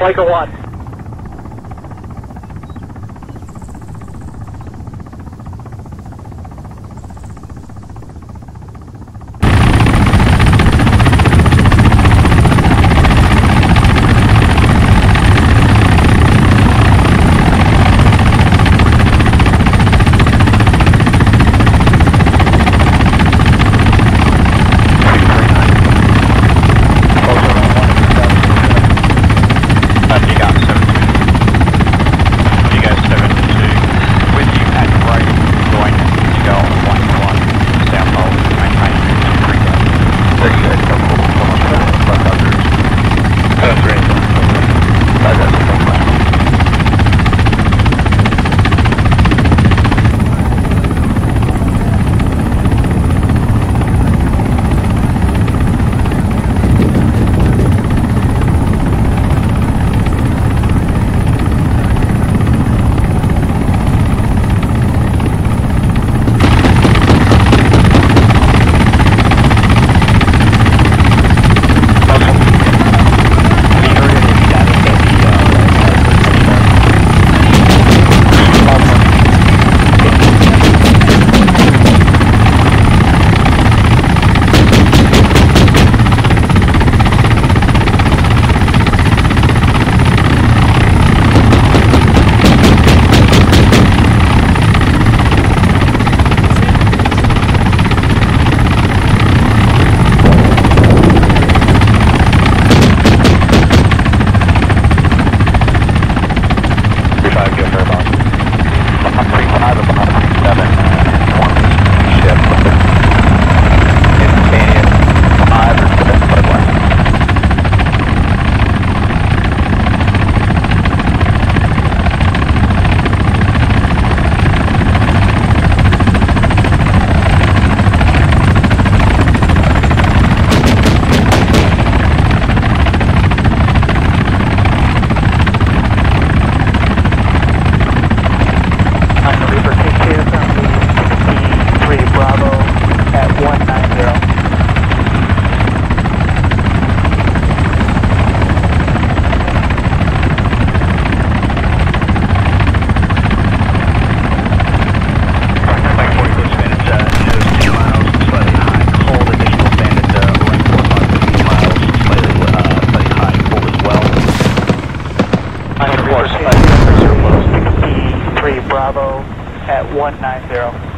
Like a what? course, I'm not sure. 63 Bravo at 190.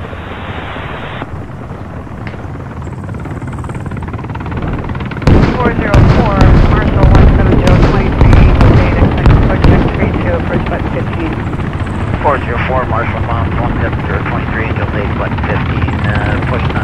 Four zero four Marshall Mom one seven zero twenty three until eight fifteen uh, push nine.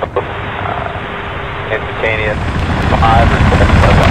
Uh, instantaneous. Five or